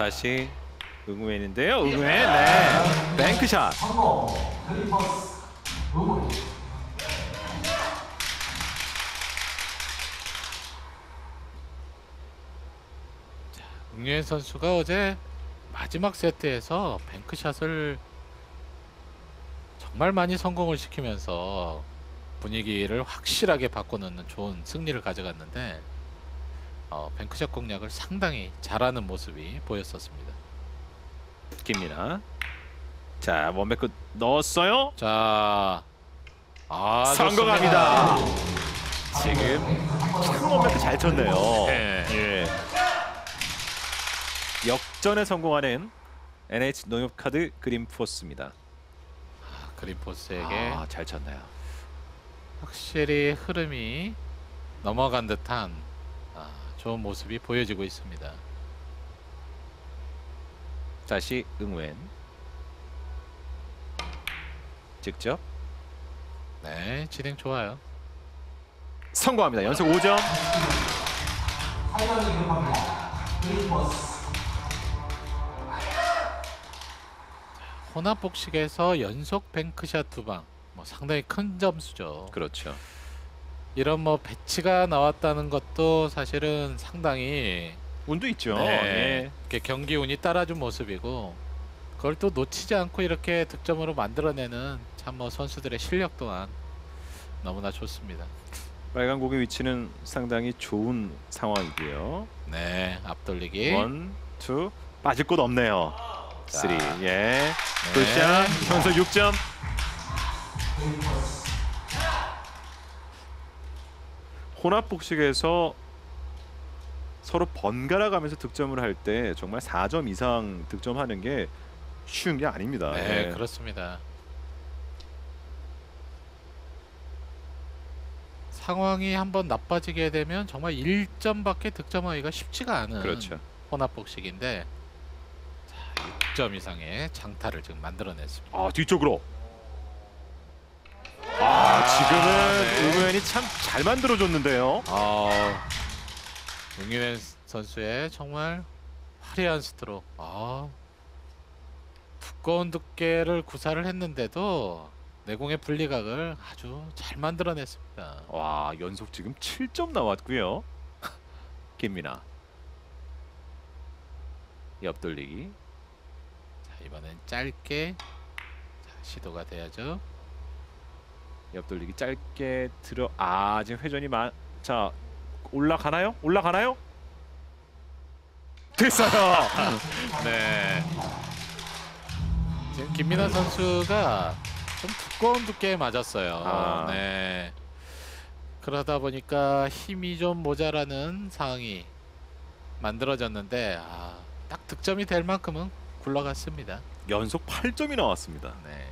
다시 응우엔인데요. 응우엔 네. 뱅크샷. 응유엔 선수가 어제 마지막 세트에서 뱅크샷을 정말 많이 성공을 시키면서 분위기를 확실하게 바꿔놓는 좋은 승리를 가져갔는데 어, 뱅크샷 공략을 상당히 잘하는 모습이 보였었습니다. 김민아. 자 원백크 넣었어요. 자, 아, 성공합니다. 지금 참 원백크 잘 쳤네요. 네. 예. 역전에 성공하는 NH 농협카드 그린포스입니다. 그린포스에게 아, 잘 쳤네요. 확실히 흐름이 넘어간 듯한 아, 좋은 모습이 보여지고 있습니다. 다시 응우엔. 직접 네, 진행 좋아요. 성공합니다. 연속 5점. 혼합 복식에서 연속 뱅크샷 두 방, 뭐 상당히 큰 점수죠. 그렇죠. 이런 뭐 배치가 나왔다는 것도 사실은 상당히 운도 있죠. 네, 예. 이렇게 경기 운이 따라준 모습이고 그걸 또 놓치지 않고 이렇게 득점으로 만들어내는 참 뭐 선수들의 실력 또한 너무나 좋습니다. 빨간 공의 위치는 상당히 좋은 상황이고요. 네, 앞돌리기. 원, two 빠질 곳 없네요. 자. three, 예. 네. good shot, 연속 6점. 혼합 복식에서 서로 번갈아 가면서 득점을 할 때 정말 4점 이상 득점하는 게 쉬운 게 아닙니다. 네, 예. 그렇습니다. 상황이 한번 나빠지게 되면 정말 1점밖에 득점하기가 쉽지가 않은 그렇죠. 혼합 복식인데 자, 6점 이상의 장타를 지금 만들어냈습니다. 아 뒤쪽으로. 아 지금은 네. 의무현이 참 잘 만들어줬는데요. 아, 응유엔 선수의 정말 화려한 스트로크. 아, 두꺼운 두께를 구사를 했는데도 내공의 분리각을 아주 잘 만들어냈습니다. 와 연속 지금 7점 나왔고요. 김민아. 옆돌리기. 자, 이번엔 짧게 자, 시도가 돼야죠. 옆돌리기 짧게 들어. 아 지금 회전이 많. 자 올라가나요? 올라가나요? 됐어요. 네. 지금 김민아 선수가 좀 두꺼운 두께에 맞았어요. 아. 네. 그러다 보니까 힘이 좀 모자라는 상황이 만들어졌는데 아, 딱 득점이 될 만큼은 굴러갔습니다. 연속 8점이 나왔습니다. 네.